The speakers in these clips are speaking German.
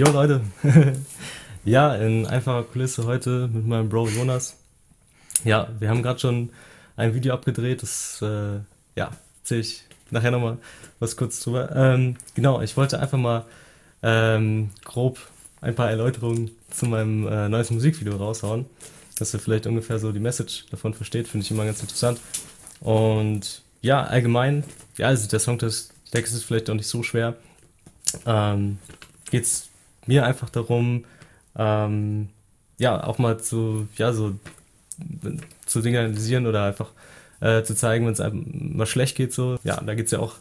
Jo Leute, ja, in einfacher Kulisse heute mit meinem Bro Jonas. Ja, wir haben gerade schon ein Video abgedreht, das, äh, ja, erzähle ich nachher nochmal was kurz drüber. Ähm, genau, ich wollte einfach mal ähm, grob ein paar Erläuterungen zu meinem äh, neuesten Musikvideo raushauen, dass ihr vielleicht ungefähr so die Message davon versteht, finde ich immer ganz interessant. Und ja, allgemein, ja, also der Songtext ist vielleicht auch nicht so schwer. Ähm, Geht es mir einfach darum, ähm, ja, auch mal zu, ja, so zu signalisieren oder einfach äh, zu zeigen, wenn es einem mal schlecht geht, so. Ja, da geht es ja auch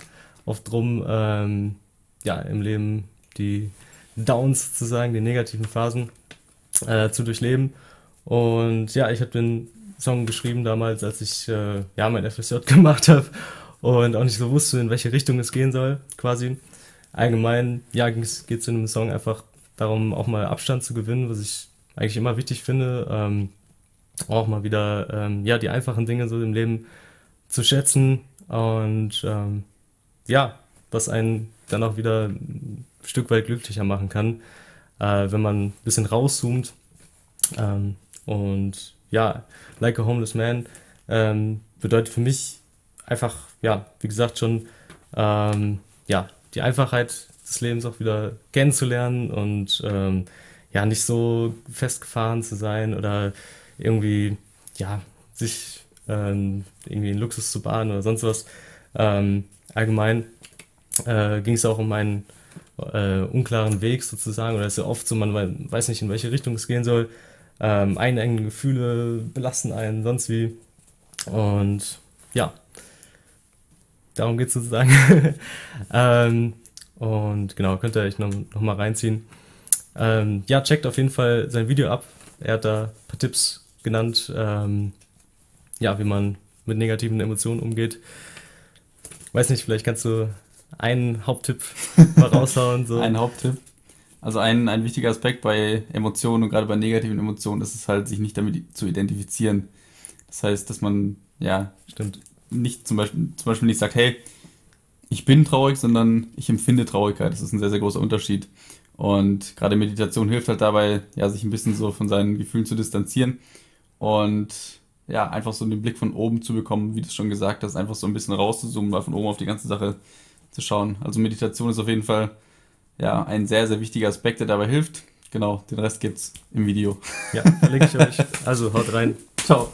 oft drum, ähm, ja, im Leben die Downs sozusagen, die negativen Phasen äh, zu durchleben. Und ja, ich habe den Song geschrieben damals, als ich äh, ja mein FSJ gemacht habe und auch nicht so wusste, in welche Richtung es gehen soll, quasi. Allgemein, ja, geht es in dem Song einfach darum, auch mal Abstand zu gewinnen, was ich eigentlich immer wichtig finde. Ähm, auch mal wieder, ähm, ja, die einfachen Dinge so im Leben zu schätzen und ähm, ja, was einen dann auch wieder ein Stück weit glücklicher machen kann, äh, wenn man ein bisschen rauszoomt. Ähm, und ja, Like a Homeless Man ähm, bedeutet für mich einfach, ja, wie gesagt, schon ähm, ja, die Einfachheit des Lebens auch wieder kennenzulernen und ähm, ja, nicht so festgefahren zu sein oder irgendwie, ja, sich ähm, irgendwie in Luxus zu bahnen oder sonst was. Ähm, allgemein äh, ging es auch um meinen äh, unklaren Weg sozusagen, oder ist ja oft so, man weiß nicht, in welche Richtung es gehen soll. Ähm, einengende Gefühle belasten einen, sonst wie. Und ja, darum geht es sozusagen. ähm, und genau, könnt ihr euch noch, noch mal reinziehen. Ähm, ja, checkt auf jeden Fall sein Video ab. Er hat da ein paar Tipps genannt, ähm, ja, wie man mit negativen Emotionen umgeht. Weiß nicht, vielleicht kannst du einen Haupttipp mal raushauen. So. Ein Haupttipp. Also ein, ein wichtiger Aspekt bei Emotionen und gerade bei negativen Emotionen ist es halt, sich nicht damit zu identifizieren. Das heißt, dass man ja Stimmt. Nicht zum Beispiel, zum Beispiel nicht sagt, hey, ich bin traurig, sondern ich empfinde Traurigkeit. Das ist ein sehr, sehr großer Unterschied. Und gerade Meditation hilft halt dabei, ja, sich ein bisschen so von seinen Gefühlen zu distanzieren und ja, einfach so den Blick von oben zu bekommen, wie du es schon gesagt hast, einfach so ein bisschen rauszuzoomen, mal von oben auf die ganze Sache zu schauen. Also Meditation ist auf jeden Fall ja ein sehr, sehr wichtiger Aspekt, der dabei hilft. Genau, den Rest gibt's im Video. Ja, verlinke ich euch. Also haut rein. Ciao.